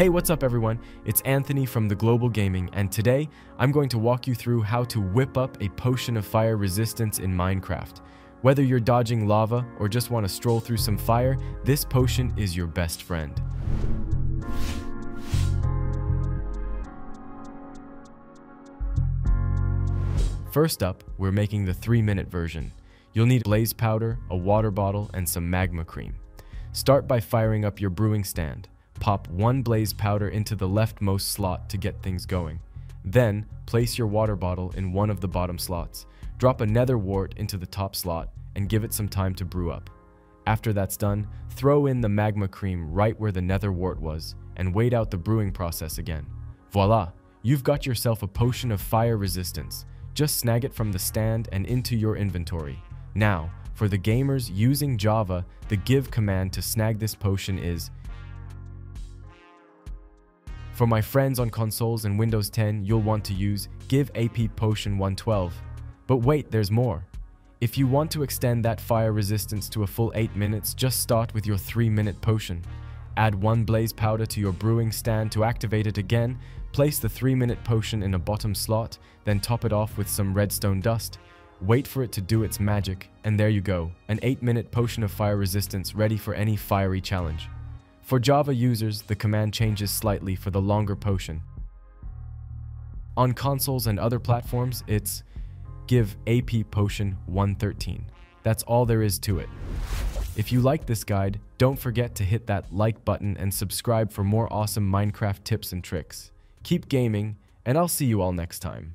Hey, what's up everyone? It's Anthony from The Global Gaming, and today I'm going to walk you through how to whip up a potion of fire resistance in Minecraft. Whether you're dodging lava or just want to stroll through some fire, this potion is your best friend. First up, we're making the 3 minute version. You'll need blaze powder, a water bottle, and some magma cream. Start by firing up your brewing stand. Pop one blaze powder into the leftmost slot to get things going. Then, place your water bottle in one of the bottom slots. Drop a nether wart into the top slot and give it some time to brew up. After that's done, throw in the magma cream right where the nether wart was and wait out the brewing process again. Voila! You've got yourself a potion of fire resistance. Just snag it from the stand and into your inventory. Now, for the gamers using Java, the give command to snag this potion is for my friends on consoles and Windows 10, you'll want to use give AP potion 112. But wait, there's more. If you want to extend that fire resistance to a full 8 minutes, just start with your 3 minute potion. Add one blaze powder to your brewing stand to activate it again, place the 3 minute potion in a bottom slot, then top it off with some redstone dust. Wait for it to do its magic, and there you go, an 8 minute potion of fire resistance ready for any fiery challenge. For Java users, the command changes slightly for the longer potion. On consoles and other platforms, it's give AP Potion 113. That's all there is to it. If you like this guide, don't forget to hit that like button and subscribe for more awesome Minecraft tips and tricks. Keep gaming, and I'll see you all next time.